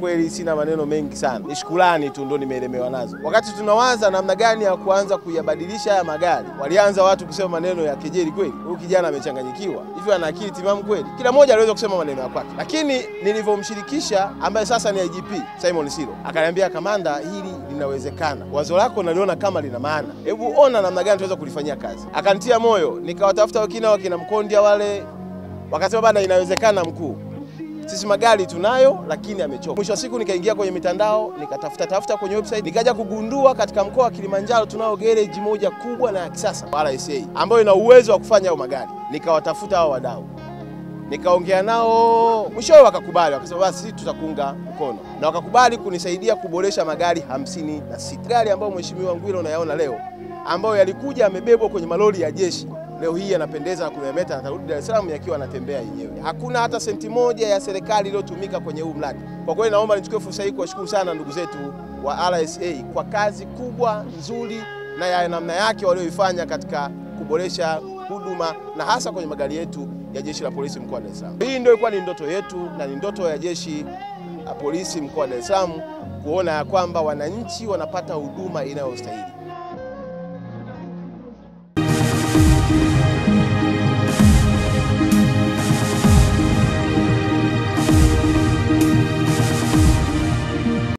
kweli sina maneno mengi sana, ni shukrani tu ndo nimeelemewa nazo. Wakati tunawaza namna gani ya kuanza kuyabadilisha haya magari, walianza watu kusema maneno ya kejeli. Kweli huyu kijana amechanganyikiwa hivyo, ana akili timamu kweli? Kila mmoja aliweza kusema maneno ya kwake, lakini nilivyomshirikisha ambaye sasa ni IGP Simon Siro akaniambia, kamanda, hili linawezekana, wazo lako naliona kama lina maana, hebu ona namna gani tunaweza kulifanyia kazi. Akanitia moyo, nikawatafuta wakina wakina Mkondia wale, wakasema bana, inawezekana mkuu sisi magari tunayo, lakini amechoka. Mwisho wa siku nikaingia kwenye mitandao nikatafuta tafuta kwenye website, nikaja kugundua katika mkoa wa Kilimanjaro tunao gereji moja kubwa na ya kisasa RSA ambayo ina uwezo wa kufanya hayo magari. Nikawatafuta hao wadau, nikaongea nao, mwishowe wakakubali, wakasema basi tutakuunga mkono, na wakakubali kunisaidia kuboresha magari hamsini na sita gari ambayo Mheshimiwa Ngwiro unayaona leo, ambayo yalikuja yamebebwa kwenye malori ya jeshi leo hii yanapendeza na kumemeta, atarudi Dar es Salaam yakiwa anatembea yenyewe. Hakuna hata senti moja ya serikali iliyotumika kwenye huu mradi. Kwa kweli, naomba nichukue fursa hii kuwashukuru sana ndugu zetu wa RSA kwa kazi kubwa nzuri na ya namna yake walioifanya katika kuboresha huduma na hasa kwenye magari yetu ya jeshi la polisi mkoa wa Dar es Salaam. Hii ndio ilikuwa ni ndoto yetu na ni ndoto ya jeshi la polisi mkoa wa Dar es Salaam kuona ya kwamba wananchi wanapata huduma inayostahili.